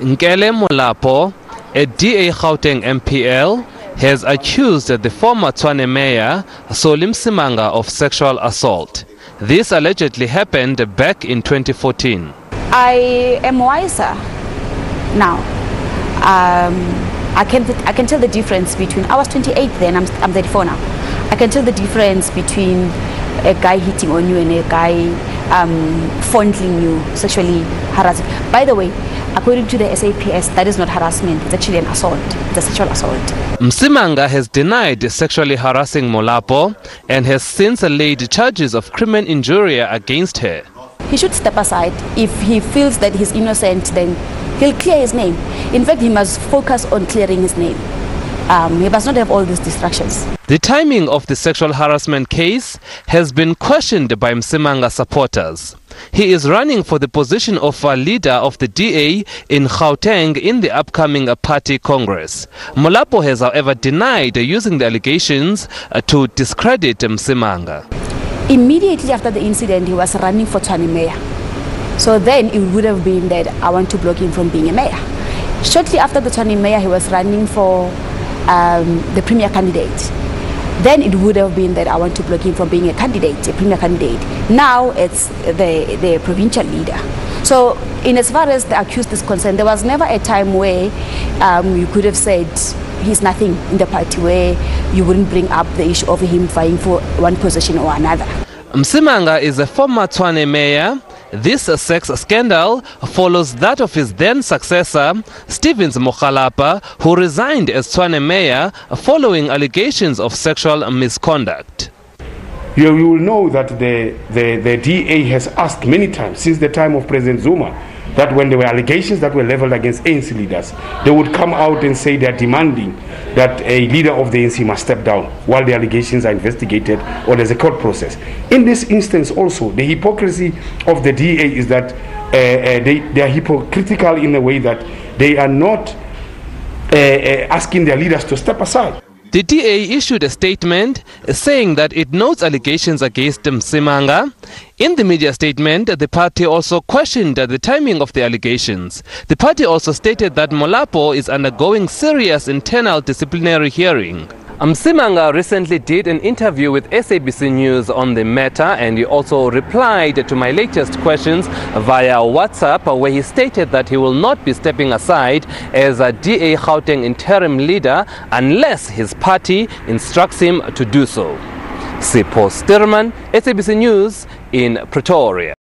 Nkele Molapo, a DA Gauteng MPL, has accused the former Tshwane mayor, Solly Msimanga, of sexual assault. This allegedly happened back in 2014. I am wiser now. Um, I can I can tell the difference between I was 28 then I'm, I'm 34 now. I can tell the difference between a guy hitting on you and a guy um, fondling you, sexually harassing. By the way, according to the SAPS, that is not harassment. It's actually an assault. It's a sexual assault. Msimanga has denied sexually harassing Molapo and has since laid charges of crimen injuria against her. He should step aside. If he feels that he's innocent, then he'll clear his name. In fact, he must focus on clearing his name. Um, he must not have all these distractions. The timing of the sexual harassment case has been questioned by Msimanga supporters. He is running for the position of a leader of the DA in Gauteng in the upcoming party congress. Molapo has however denied using the allegations uh, to discredit Msimanga. Immediately after the incident, he was running for Tshwane mayor. So then it would have been that I want to block him from being a mayor. Shortly after the Tshwane mayor, he was running for um, the premier candidate. Then it would have been that I want to block him from being a candidate, a premier candidate. Now it's the, the provincial leader. So, in as far as the accused is concerned, there was never a time where um, you could have said he's nothing in the party, where you wouldn't bring up the issue of him vying for one position or another. Msimanga is a former Tshwane mayor this sex scandal follows that of his then successor, Stevens Mokgalapa, who resigned as Tshwane mayor following allegations of sexual misconduct. You, you will know that the, the, the DA has asked many times since the time of President Zuma that when there were allegations that were leveled against ANC leaders, they would come out and say they're demanding that a leader of the ANC must step down while the allegations are investigated or there's a court process. In this instance, also, the hypocrisy of the DA is that uh, uh, they, they are hypocritical in a way that they are not uh, uh asking their leaders to step aside. The DA issued a statement saying that it notes allegations against Msimanga. In the media statement, the party also questioned the timing of the allegations. The party also stated that Molapo is undergoing serious internal disciplinary hearing. Msimanga recently did an interview with SABC News on the matter and he also replied to my latest questions via WhatsApp where he stated that he will not be stepping aside as a DA Gauteng interim leader unless his party instructs him to do so. Sipho Stirman, SABC News in Pretoria.